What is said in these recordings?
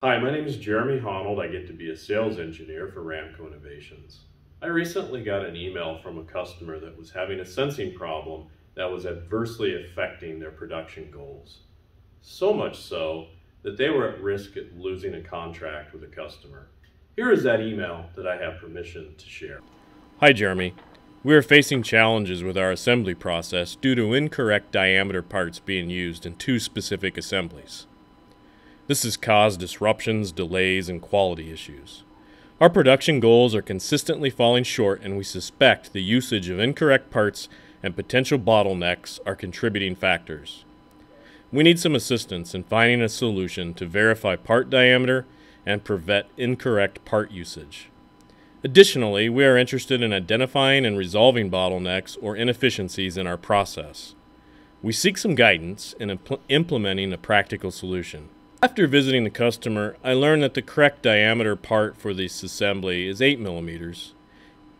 Hi, my name is Jeremy Honnold. I get to be a sales engineer for Ramco Innovations. I recently got an email from a customer that was having a sensing problem that was adversely affecting their production goals. So much so that they were at risk of losing a contract with a customer. Here is that email that I have permission to share. Hi, Jeremy. We are facing challenges with our assembly process due to incorrect diameter parts being used in two specific assemblies. This has caused disruptions, delays, and quality issues. Our production goals are consistently falling short, and we suspect the usage of incorrect parts and potential bottlenecks are contributing factors. We need some assistance in finding a solution to verify part diameter and prevent incorrect part usage. Additionally, we are interested in identifying and resolving bottlenecks or inefficiencies in our process. We seek some guidance in impl- implementing a practical solution. After visiting the customer, I learned that the correct diameter part for this assembly is 8 millimeters,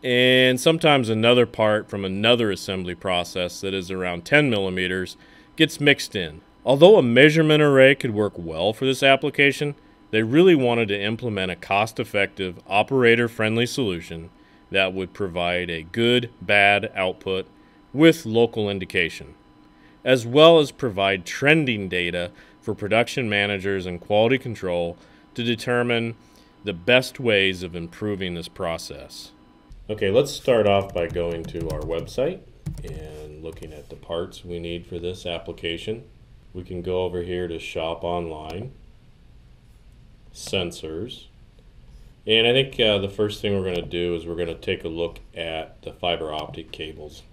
and sometimes another part from another assembly process that is around 10 millimeters gets mixed in. Although a measurement array could work well for this application, they really wanted to implement a cost effective, operator friendly solution that would provide a good bad output with local indication, as well as provide trending data for production managers and quality control to determine the best ways of improving this process. Okay, let's start off by going to our website and looking at the parts we need for this application. We can go over here to shop online sensors. And I think uh, the first thing we're going to do is we're going to take a look at the fiber optic cables.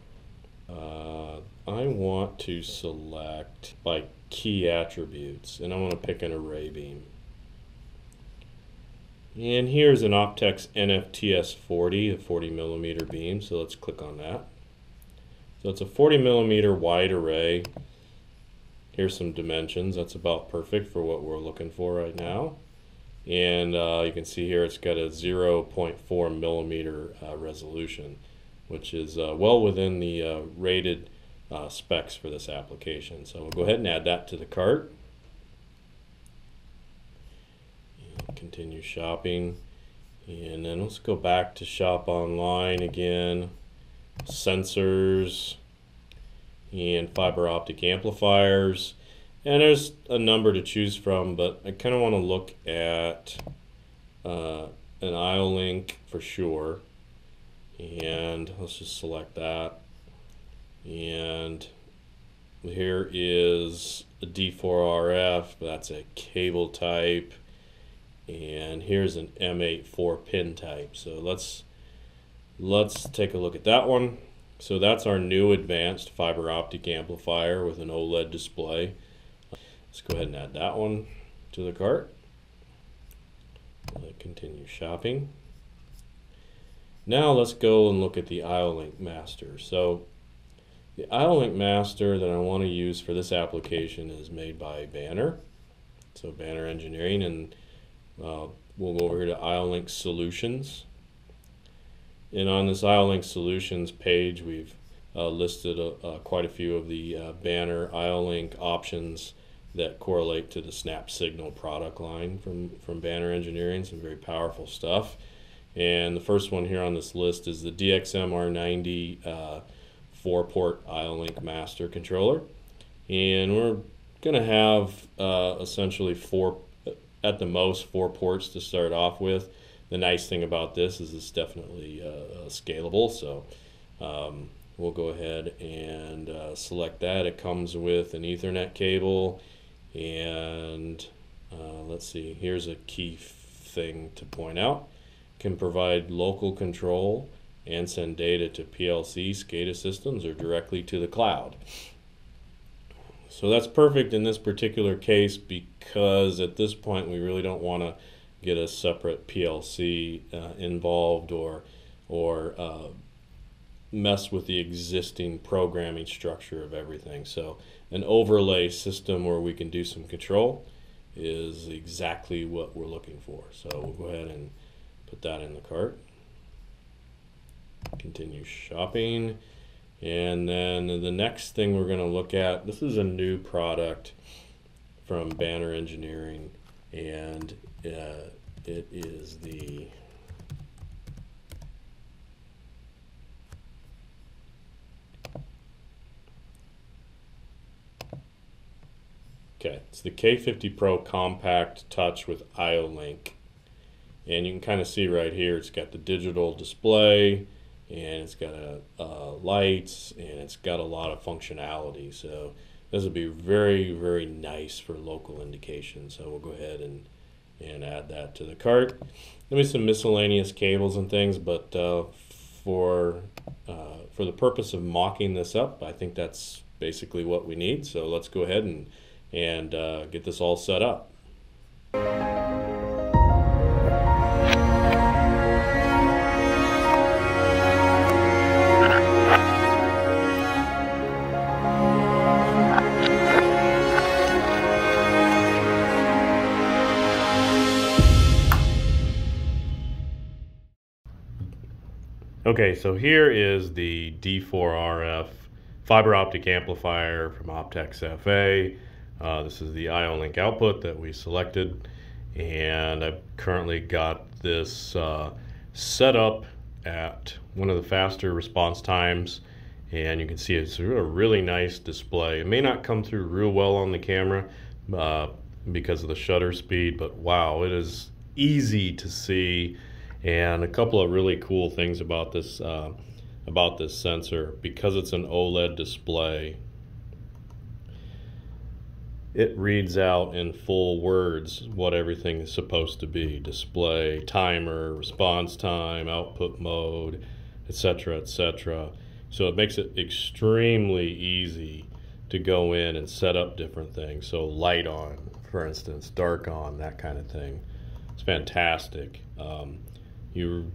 Uh, I want to select by key attributes and I want to pick an array beam. And here's an Optex NFTS40, a 40 millimeter beam, so let's click on that. So it's a 40 millimeter wide array. Here's some dimensions. That's about perfect for what we're looking for right now and uh, you can see here it's got a 0.4 millimeter uh, resolution which is uh, well within the uh, rated uh, specs for this application. So we'll go ahead and add that to the cart. And continue shopping. And then let's go back to shop online again. Sensors and fiber optic amplifiers. And there's a number to choose from, but I kind of want to look at uh, an IO-Link for sure. And let's just select that. And here is a D4RF, that's a cable type. And here's an M8 4 pin type. So let's let's take a look at that one. So that's our new advanced fiber optic amplifier with an OLED display. Let's go ahead and add that one to the cart. Continue shopping. Now let's go and look at the IO-Link master. So the IO-Link master that I want to use for this application is made by Banner. So Banner Engineering and uh, we'll go over here to IO-Link Solutions. And on this IO-Link Solutions page we've uh, listed uh, uh quite a few of the uh, Banner IO-Link options that correlate to the Snap Signal product line from, from Banner Engineering, some very powerful stuff. And the first one here on this list is the DXM R90 uh, four port IO-Link master controller. And we're going to have uh, essentially four, at the most, four ports to start off with. The nice thing about this is it's definitely uh, scalable. So um, we'll go ahead and uh, select that. It comes with an Ethernet cable and uh, let's see, here's a key thing to point out. Can provide local control and send data to PLC, SCADA systems, or directly to the cloud. So that's perfect in this particular case because at this point we really don't want to get a separate PLC uh, involved or or uh, mess with the existing programming structure of everything. So an overlay system where we can do some control is exactly what we're looking for. So we'll go ahead and put that in the cart. Continue shopping. And then the next thing we're going to look at, this is a new product from Banner Engineering. and uh, it is the Okay, it's the K50 Pro Compact Touch with IO-Link. And you can kind of see right here, it's got the digital display, and it's got a, uh, lights, and it's got a lot of functionality. So this would be very, very nice for local indication. So we'll go ahead and, and add that to the cart. There'll be some miscellaneous cables and things, but uh, for, uh, for the purpose of mocking this up, I think that's basically what we need. So let's go ahead and and uh, get this all set up. Okay, so here is the D4RF fiber optic amplifier from Optex FA. Uh, this is the IO-Link output that we selected and I've currently got this uh, set up at one of the faster response times and you can see it's a really nice display. It may not come through real well on the camera uh, because of the shutter speed, but wow, it is easy to see. And a couple of really cool things about this uh, about this sensor because it's an OLED display it reads out in full words what everything is supposed to be. Display timer response time output mode etc etc so it makes it extremely easy to go in and set up different things. So light on for instance dark on that kind of thing. It's fantastic. Um, you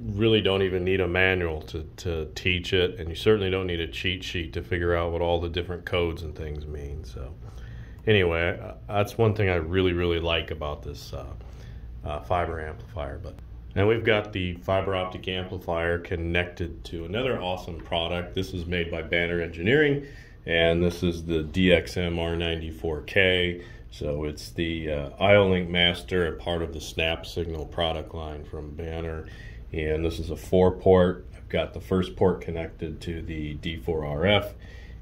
really don't even need a manual to, to teach it and you certainly don't need a cheat sheet to figure out what all the different codes and things mean so anyway, that's one thing I really, really like about this uh, uh, fiber amplifier. But now we've got the fiber optic amplifier connected to another awesome product. This is made by Banner Engineering, and this is the DXM R94K. So it's the uh, IO-Link Master, a part of the Snap Signal product line from Banner. And this is a four port. I've got the first port connected to the D4RF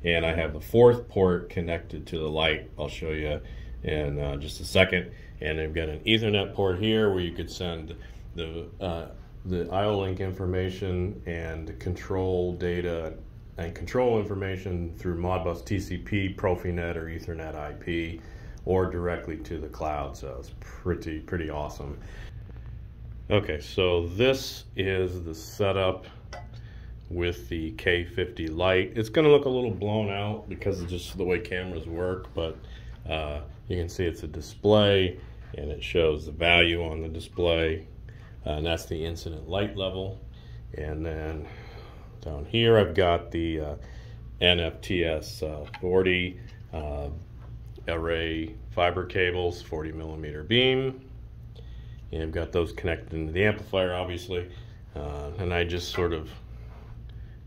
and I have the fourth port connected to the light. I'll show you in uh, just a second. And I've got an Ethernet port here where you could send the uh, the IO-Link information and control data and control information through Modbus TCP, Profinet, or Ethernet IP, or directly to the cloud. So it's pretty pretty awesome. Okay, so this is the setup with the K50 light. It's going to look a little blown out because of just the way cameras work, but uh, you can see it's a display and it shows the value on the display. Uh, and that's the incident light level. And then down here I've got the uh, NFTS uh, 40 uh, array fiber cables, 40 millimeter beam. And I've got those connected into the amplifier, obviously. Uh, and I just sort of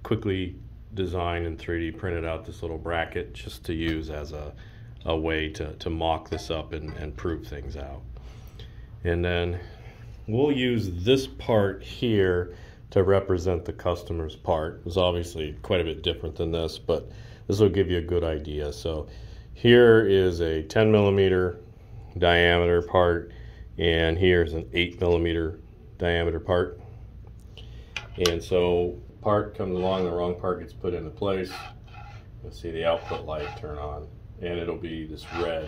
quickly designed and 3D printed out this little bracket just to use as a, a way to, to mock this up and, and prove things out. And then we'll use this part here to represent the customer's part. It's obviously quite a bit different than this, but this will give you a good idea. So here is a 10 millimeter diameter part, and here's an 8 millimeter diameter part. And so part comes along, the wrong part gets put into place. You'll see the output light turn on and it'll be this red.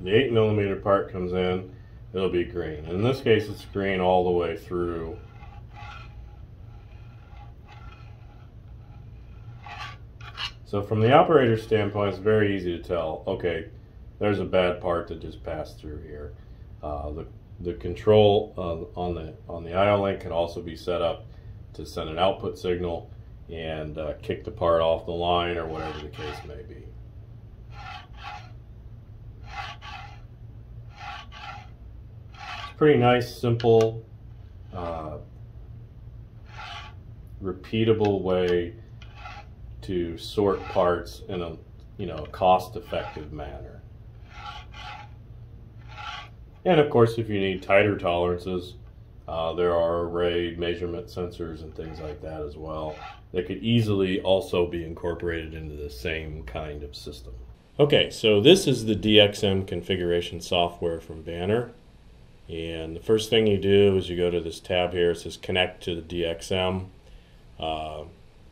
The 8 millimeter part comes in, it'll be green. In this case, it's green all the way through. So from the operator's standpoint, it's very easy to tell, okay, there's a bad part that just passed through here. Uh, the the control uh, on the on the IO-Link can also be set up to send an output signal and uh, kick the part off the line or whatever the case may be. It's pretty nice, simple, uh, repeatable way to sort parts in a you know, cost-effective manner. And of course, if you need tighter tolerances, uh, there are array measurement sensors and things like that as well that could easily also be incorporated into the same kind of system. Okay, so this is the DXM configuration software from Banner. And the first thing you do is you go to this tab here, it says connect to the DXM. Uh,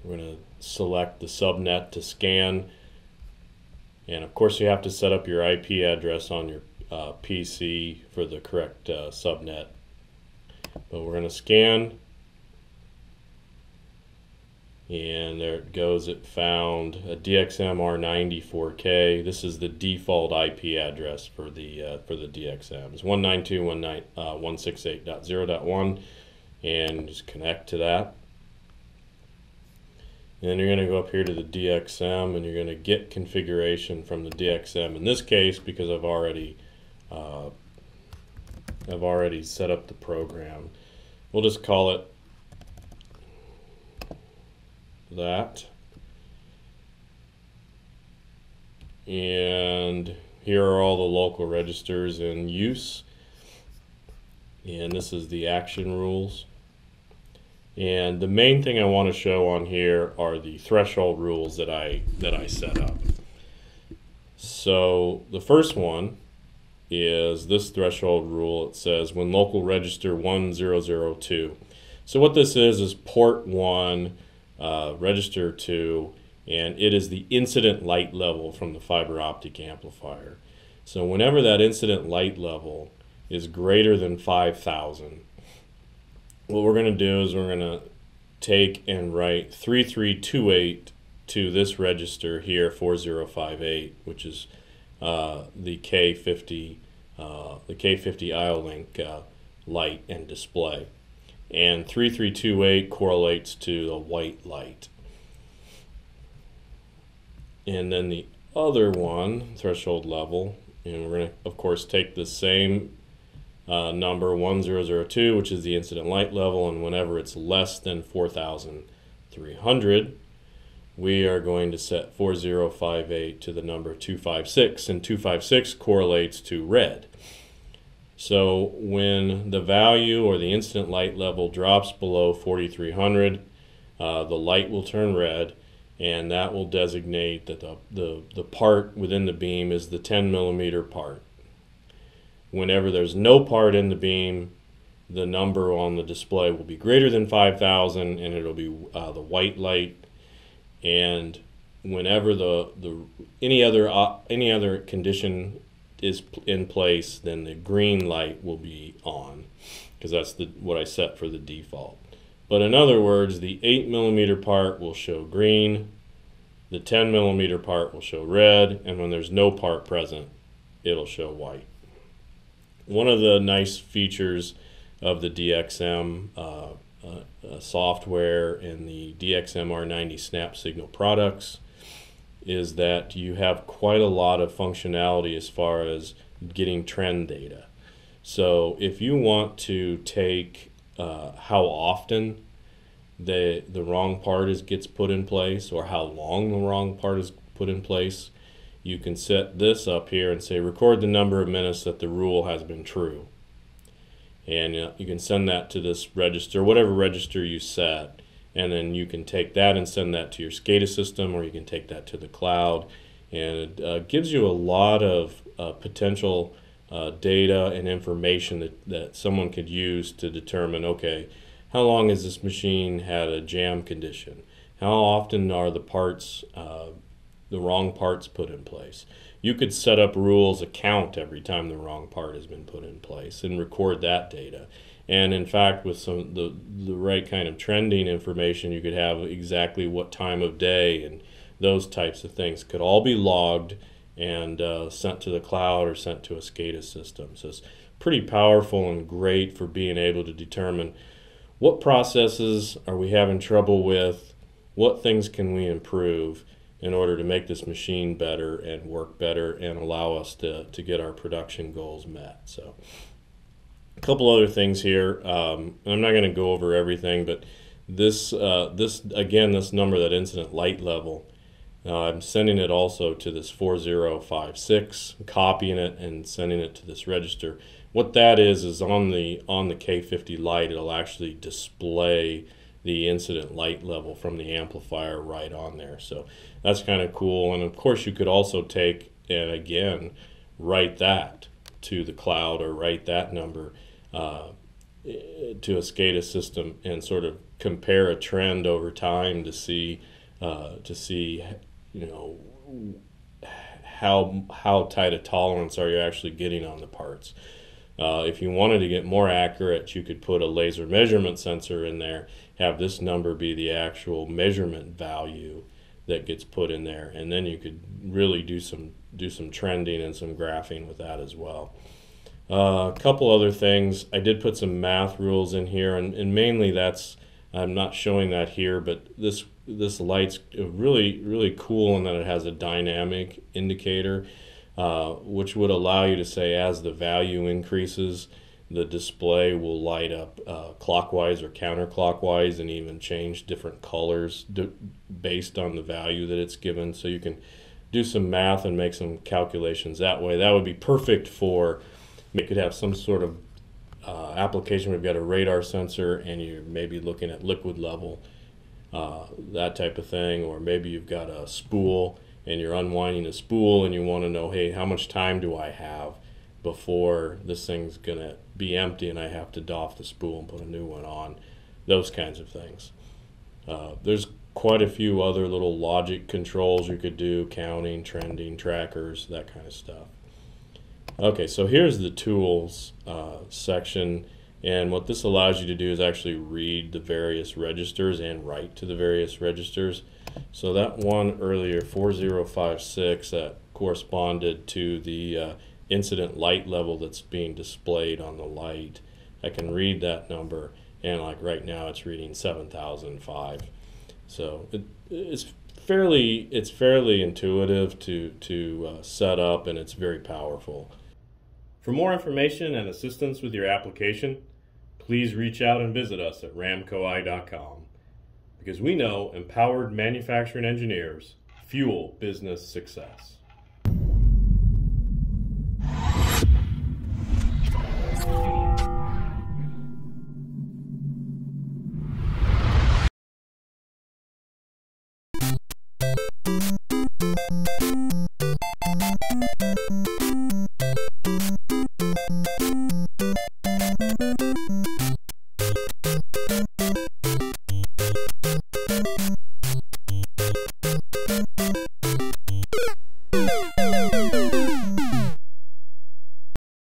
we're going to select the subnet to scan. And of course you have to set up your IP address on your uh, PC for the correct uh, subnet. But we're going to scan and there it goes it found a DXM R94K. this is the default IP address for the uh, for the DXM it's 192.168.0.1 uh, and just connect to that and then you're going to go up here to the DXM and you're going to get configuration from the DXM in this case because I've already uh, I've already set up the program we'll just call it that. And here are all the local registers in use. And this is the action rules. And the main thing I want to show on here are the threshold rules that I that I set up. So the first one is this threshold rule. It says when local register 1002. So what this is is port 1 uh, register 2, and it is the incident light level from the fiber optic amplifier. So whenever that incident light level is greater than 5,000, what we're going to do is we're going to take and write 3328 to this register here 4058 which is uh, the K50 uh, the K50 IO-Link uh, light and display and 3328 correlates to the white light. And then the other one, threshold level, and we're going to, of course, take the same uh, number 1002, which is the incident light level, and whenever it's less than 4,300, we are going to set 4058 to the number 256, and 256 correlates to red. So when the value or the incident light level drops below 4300, uh, the light will turn red and that will designate that the, the, the part within the beam is the 10 millimeter part. Whenever there's no part in the beam, the number on the display will be greater than 5000 and it'll be uh, the white light and whenever the, the any other uh, any other condition is in place, then the green light will be on because that's the what I set for the default. But in other words, the 8 millimeter part will show green, the 10 millimeter part will show red, and when there's no part present, it'll show white. One of the nice features of the DXM uh, uh, uh, software and the DXM R90 snap signal products is that you have quite a lot of functionality as far as getting trend data. So if you want to take uh, how often the the wrong part is gets put in place or how long the wrong part is put in place, you can set this up here and say record the number of minutes that the rule has been true. And uh, you can send that to this register, whatever register you set. And then you can take that and send that to your SCADA system or you can take that to the cloud. And it uh, gives you a lot of uh, potential uh, data and information that, that someone could use to determine okay how long has this machine had a jam condition? How often are the parts uh, the wrong parts put in place you could set up rules account every time the wrong part has been put in place and record that data and in fact, with some the the right kind of trending information, you could have exactly what time of day and those types of things could all be logged and uh, sent to the cloud or sent to a SCADA system. So it's pretty powerful and great for being able to determine what processes are we having trouble with, what things can we improve in order to make this machine better and work better and allow us to, to get our production goals met. So a couple other things here. Um, I'm not going to go over everything, but this uh, this again this number that incident light level Uh, I'm sending it also to this 4056, copying it and sending it to this register. What that is is on the on the K50 light, it'll actually display the incident light level from the amplifier right on there. So that's kind of cool. And of course, you could also take and again write that to the cloud or write that number uh, to a SCADA system and sort of compare a trend over time to see uh, to see you know how how tight a tolerance are you actually getting on the parts. Uh, if you wanted to get more accurate, you could put a laser measurement sensor in there, have this number be the actual measurement value that gets put in there, and then you could really do some do some trending and some graphing with that as well. Uh, a couple other things. I did put some math rules in here, and, and mainly that's I'm not showing that here, but this this light's really really cool in that it has a dynamic indicator, uh, which would allow you to say as the value increases, the display will light up uh, clockwise or counterclockwise and even change different colors based on the value that it's given. So you can do some math and make some calculations that way. That would be perfect for. You could have some sort of uh, application where you've got a radar sensor and you're maybe looking at liquid level, uh, that type of thing, or maybe you've got a spool and you're unwinding a spool and you want to know, hey, how much time do I have before this thing's gonna be empty and I have to doff the spool and put a new one on, those kinds of things. Uh, there's quite a few other little logic controls you could do, counting, trending, trackers, that kind of stuff. Okay, so here's the tools uh, section. And what this allows you to do is actually read the various registers and write to the various registers. So that one earlier, 4056, that corresponded to the uh, incident light level that's being displayed on the light. I can read that number, and like right now it's reading 7005. So it, it's fairly it's fairly intuitive to to uh, set up, and it's very powerful. For more information and assistance with your application, please reach out and visit us at ramcoi.com because we know empowered manufacturing engineers fuel business success. You